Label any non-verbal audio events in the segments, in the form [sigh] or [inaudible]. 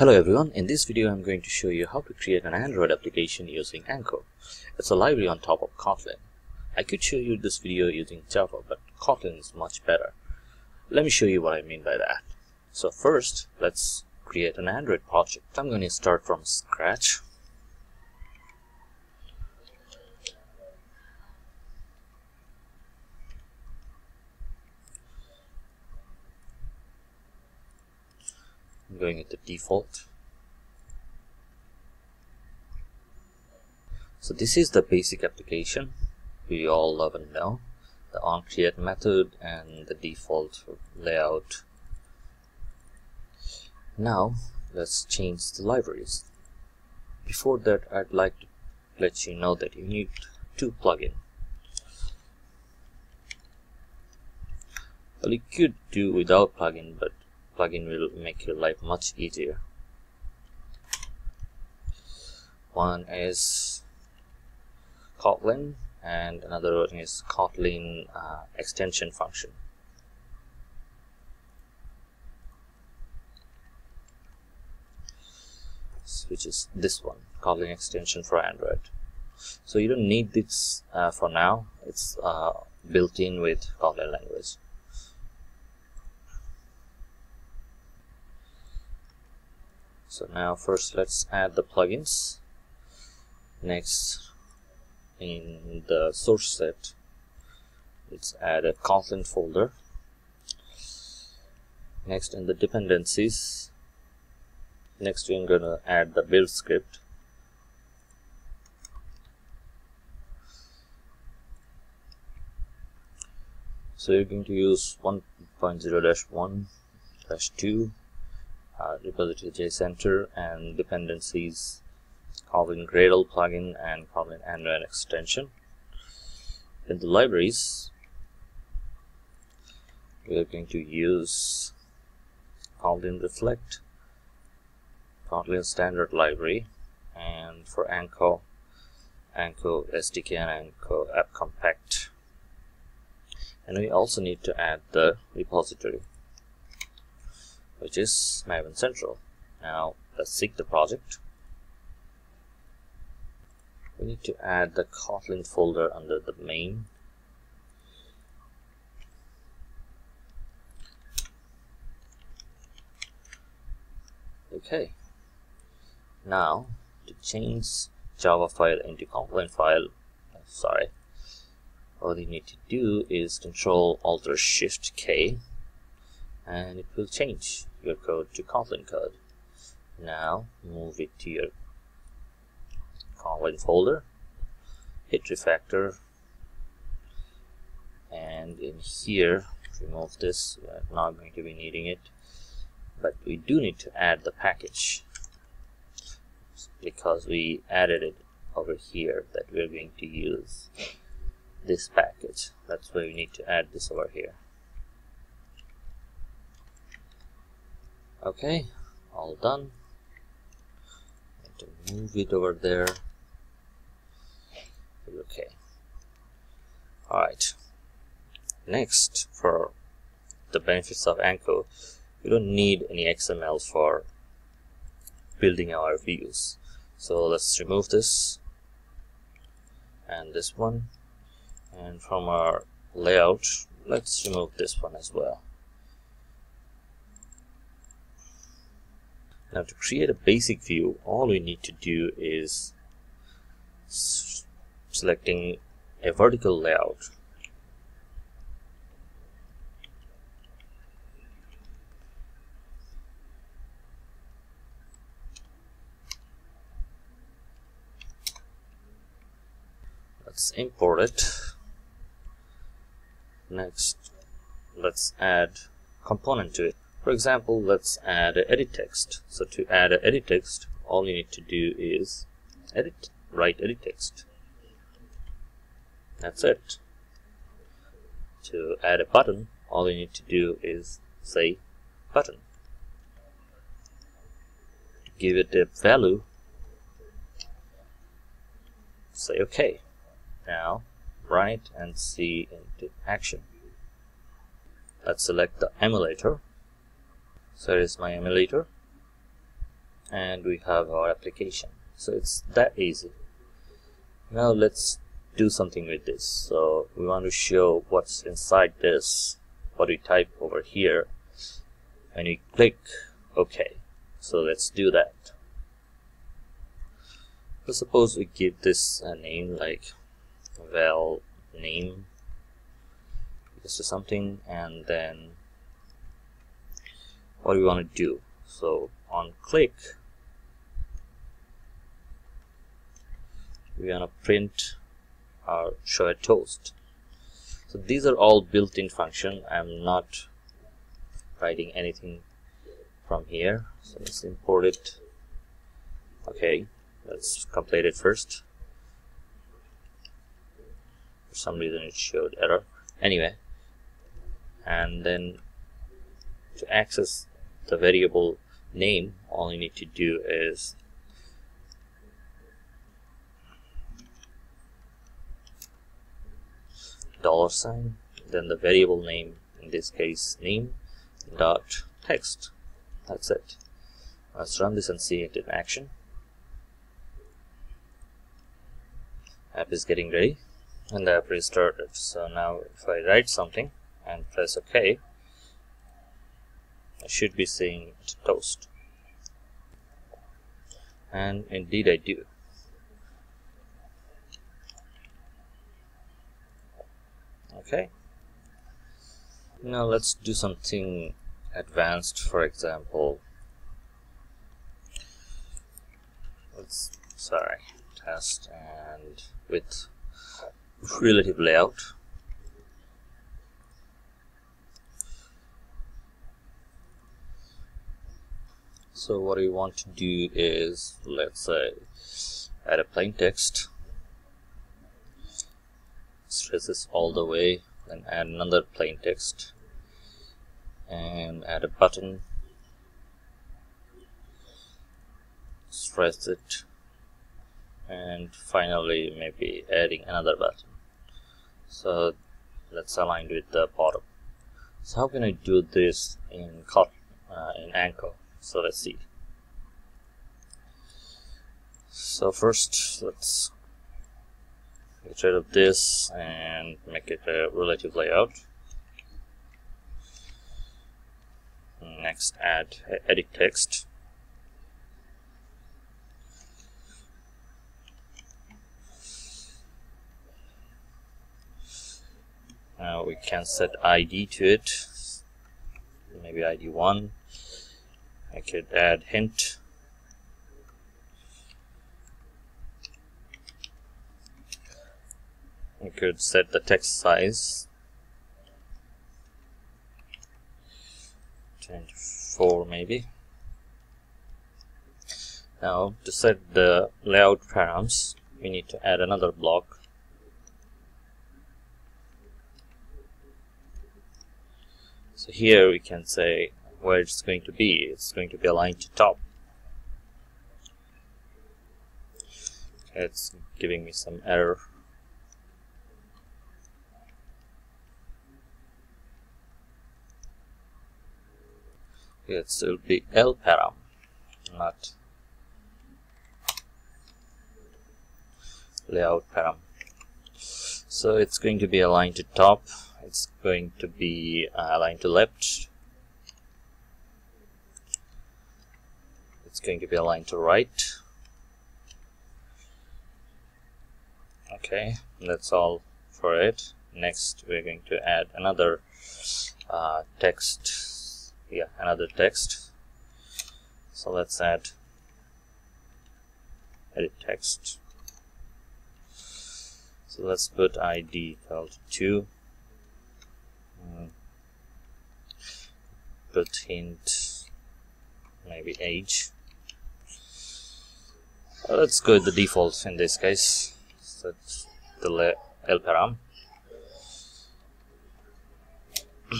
Hello everyone, in this video I'm going to show you how to create an Android application using Anko. It's a library on top of Kotlin. I could show you this video using Java, but Kotlin is much better. Let me show you what I mean by that. So first, let's create an Android project. I'm going to start from scratch. Going into default. So this is the basic application we all love and know. The onCreate method and the default layout. Now let's change the libraries. Before that I'd like to let you know that you need two plugin. Well you could do without plugin but plugin will make your life much easier. One is Kotlin and another one is Kotlin uh, extension function. which is this one Kotlin extension for Android so you don't need this uh, for now it's uh, built in with Kotlin language so now first let's add the plugins. Next in the source set let's add a Kotlin folder. Next in the dependencies next we're gonna add the build script. So you're going to use 1.0-1-2 uh, repository JCenter and dependencies Kotlin Gradle plugin and Kotlin Android extension. In the libraries, we are going to use Kotlin Reflect, Kotlin Standard Library, and for Anko, Anko SDK and Anko AppCompat. And we also need to add the repository which is Maven Central. Now let's seek the project. We need to add the Kotlin folder under the main. Okay. Now to change Java file into Kotlin file, sorry, all you need to do is Control Alt Shift K and it will change your code to Kotlin code. Now move it to your Kotlin folder, hit refactor, and in here remove this. We're not going to be needing it, but we do need to add the package because we added it over here that we're going to use this package. That's why we need to add this over here. Okay all done. To move it over there. Okay. Alright next for the benefits of Anko we don't need any XML for building our views. So let's remove this and this one. And from our layout let's remove this one as well Now to create a basic view, all we need to do is selecting a vertical layout. Let's import it. Next, let's add component to it. For example, let's add a edit text. So to add an edit text, all you need to do is edit, write edit text. That's it. To add a button, all you need to do is say button. Give it a value, say OK. Now write and see into action. Let's select the emulator so it's my emulator. And we have our application. So it's that easy. Now let's do something with this. So we want to show what's inside this what we type over here. And we click OK. So let's do that. So suppose we give this a name like val name just something and then what we want to do? So on click we want to print our show a toast. So these are all built-in function. I'm not writing anything from here. So let's import it. Okay let's complete it first. For some reason it showed error. Anyway and then to access the variable name all you need to do is dollar sign then the variable name in this case name dot text. That's it. Let's run this and see it in action. App is getting ready and the app restarted so now if I write something and press OK should be seeing toast. And indeed I do. Okay. Now let's do something advanced for example. Let's sorry test and with relative layout so what we want to do is let's say add a plain text. Stretch this all the way then add another plain text. And add a button. Stretch it. And finally maybe adding another button. So that's aligned with the bottom. So how can I do this in uh, in Anko so let's see. So first let's get rid of this and make it a relative layout. Next add edit text. Now we can set ID to it. Maybe ID 1 I could add hint. I could set the text size. 24 maybe. Now to set the layout params we need to add another block. So here we can say where it's going to be. It's going to be aligned to top. It's giving me some error. It will be L param, not layout param. So it's going to be aligned to top. It's going to be uh, aligned to left it's going to be aligned to right. Okay that's all for it. Next we're going to add another uh, text. Yeah another text. So let's add edit text. So let's put id equal to 2 mm. put hint maybe age well, let's go with the default in this case. Set the L param. [clears throat]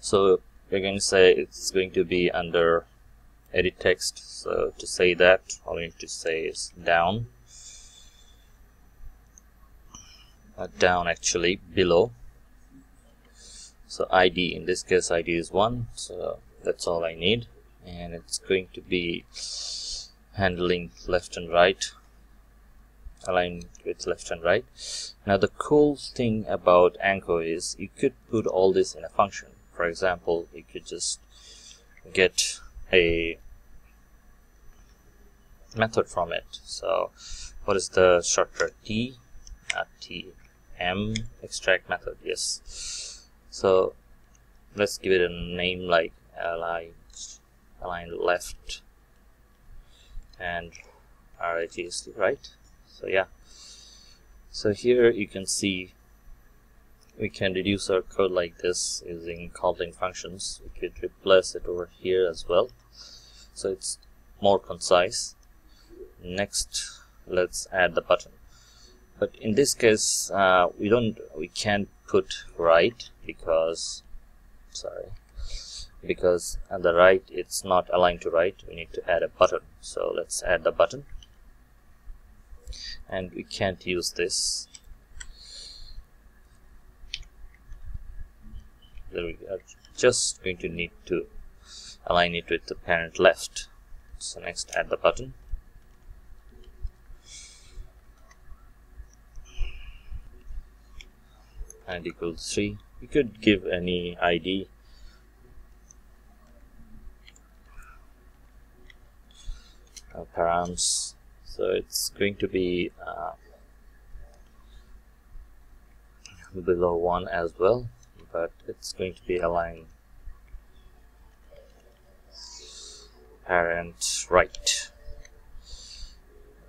so we're going to say it's going to be under edit text. So to say that, all you need to say is down. Uh, down actually below. So ID in this case ID is one. So that's all I need and it's going to be handling left and right aligned with left and right. Now the cool thing about Anko is you could put all this in a function. For example you could just get a method from it. So what is the shortcut t not t m extract method yes. So let's give it a name like align align left and RIGST right? So yeah. So here you can see we can reduce our code like this using Kotlin functions. We could replace it over here as well. So it's more concise. Next let's add the button. But in this case uh, we don't we can't put right because sorry because at the right it's not aligned to right. We need to add a button. So let's add the button. And we can't use this. Then we are. Just going to need to align it with the parent left. So next add the button. And equals 3 you could give any ID params. So it's going to be uh, below 1 as well but it's going to be aligned parent right.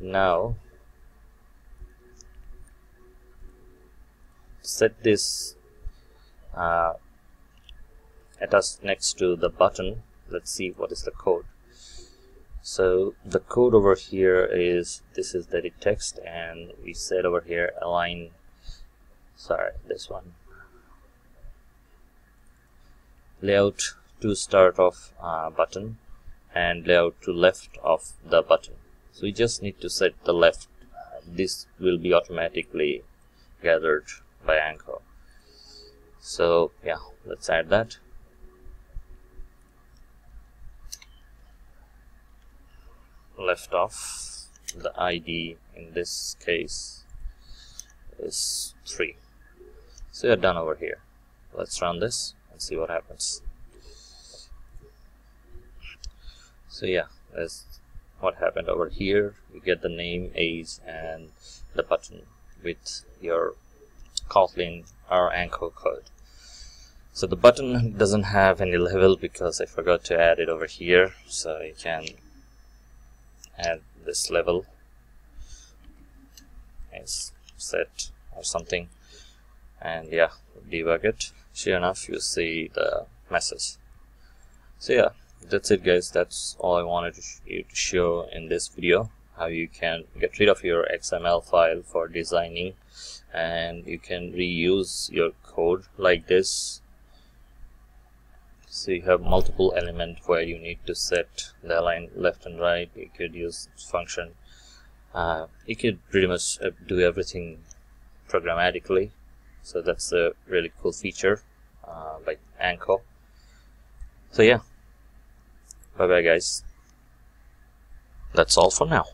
Now set this uh, attached next to the button. Let's see what is the code so the code over here is this is the text and we said over here align sorry this one. Layout to start of uh, button and layout to left of the button. So we just need to set the left. This will be automatically gathered by Anko. so yeah let's add that left off the ID in this case is 3 so you're done over here. Let's run this and see what happens. So yeah that's what happened over here. You get the name age and the button with your Kotlin or Anko code. So the button doesn't have any level because I forgot to add it over here so you can add this level. As set or something. And yeah debug it. Sure enough you see the message so yeah that's it guys. That's all I wanted you to show in this video. How you can get rid of your XML file for designing. And you can reuse your code like this so you have multiple element where you need to set the line left and right. You could use function. Uh, you could pretty much uh, do everything programmatically. So that's a really cool feature uh, by Anko. So yeah. Bye bye guys. That's all for now